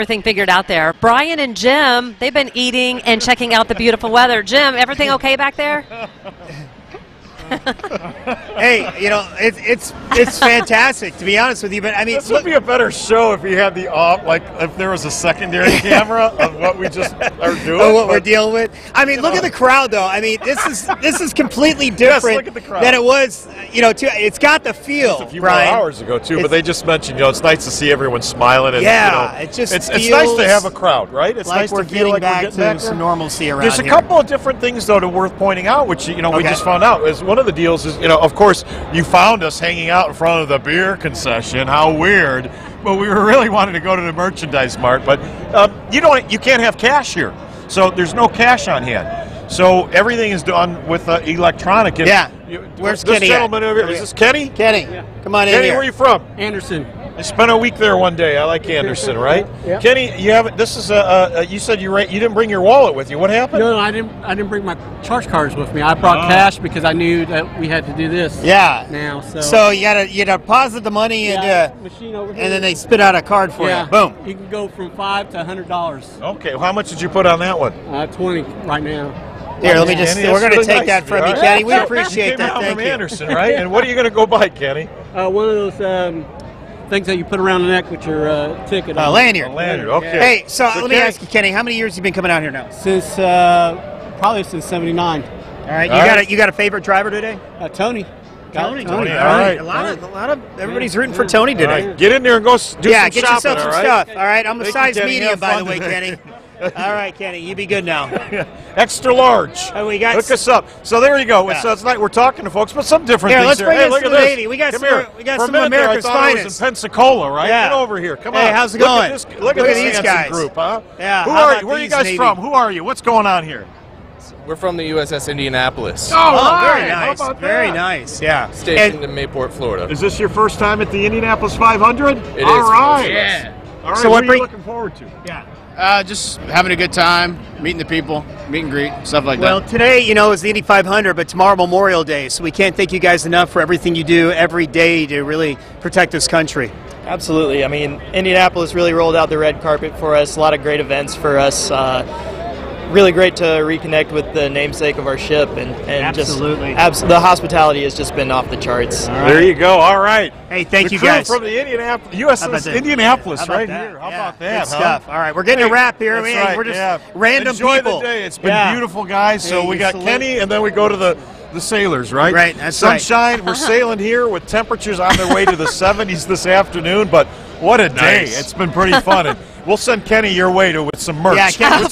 everything figured out there. Brian and Jim, they've been eating and checking out the beautiful weather. Jim, everything okay back there? hey, you know, it's it's it's fantastic to be honest with you. But I mean, this would be a better show if you had the off, like if there was a secondary camera of what we just are doing. What we're dealing with. I mean, look at the crowd, though. I mean, this is this is completely different yes, than it was. You know, to, it's got the feel. Just a few Brian. more hours ago too, but they just mentioned, you know, it's nice to see everyone smiling. And, yeah, you know, it just it's, it's nice to have a crowd, right? It's like nice we're to getting like back we're getting to back some normalcy around There's a here. couple of different things though to worth pointing out, which you know we just found out. Is one of the deals is you know of course you found us hanging out in front of the beer concession. How weird! But we were really wanting to go to the merchandise mart, but um, you don't you can't have cash here, so there's no cash on hand. So everything is done with uh, electronic. And Yeah. you- Where's this Kenny at? gentleman over here? Is this Kenny? Kenny, come on in Kenny, where are you from? Anderson. I spent a week there one day. I like Anderson, right? Yeah. Kenny, you have this is a, a, you said you ra- you didn't bring your wallet with you. What happened? No, no, I didn't. I didn't bring my charge cards with me. I brought Oh. cash because I knew that we had to do this. Yeah. Now, so. So you gotta you deposit the money yeah, into, machine over here. and then they spit out a card for yeah. you. Boom. You can go from five to a hundred dollars. Okay, well, how much did you put on that one? Uh, Twenty right now. Here, let me just. Kenny, we're going to really take nice that from you, right? Kenny. We You appreciate came that. out Thank from you. Anderson, right? And what are you going to go buy, Kenny? Uh, one of those um, things that you put around the neck with your uh, ticket. Uh, lanyard. A lanyard. Okay. Hey, so, let me ask you, Kenny, how many years you been coming out here now? Since uh, probably since '79. All right, you All got right. a you got a favorite driver today? Uh, Tony. Got it, Tony, all all right. right. A lot of a lot of everybody's rooting for Tony today. right, get in there and go do Yeah, some get shopping, yourself some all right? stuff. All right, I'm a Thank size Kenny. medium, by the way. Kenny. All right, Kenny, you be good now. Extra large. Oh, we got Look s- us up. So there you go. Yeah. So it's like we're talking to folks, but some different Here, things let's here. bring hey, in look at this. lady. We got Come some here. we got For some of minute there, America's I thought It finest. was in Pensacola, right? Yeah. Get over here. Come Hey, on. how's it Look going? At this, look, Look at at these handsome guys. group, huh? Yeah, Who are you? Where are you guys Navy? from? Who are you? What's going on here? We're from the USS Indianapolis, All Oh, oh very nice. Very that? nice. Yeah. stationed And- in Mayport, Florida. Is this your first time at the Indianapolis 500? It All is. right. Yeah. All right. So what, what are bring- you looking forward to? yeah. Uh, just having a good time, meeting the people, meet and greet, stuff like Well, that. Well, today, you know, is the Indy 500, but tomorrow Memorial Day, so we can't thank you guys enough for everything you do every day to really protect this country. Absolutely. I mean, Indianapolis really rolled out the red carpet for us. A lot of great events for us. Uh, really great to reconnect with the namesake of our ship, and, and Absolutely. just abs- the hospitality has just been off the charts. There you go. All right. Hey, thank The you crew guys. from the Indianapolis, How about USS? Indianapolis, How about right that? here. How Yeah, about that? Good huh? stuff. All right, we're getting a wrap here. That's man. right, We're just yeah. random Enjoy people. the day. It's been Yeah. beautiful, guys. So Hey, we got salute. Kenny, and then we go to the the sailors, right? Right, that's right. Sunshine. We're sailing here with temperatures on their way to the 70s this afternoon. But what a day! It's been pretty fun, and we'll send Kenny your way to with some merch. Yeah, Ken,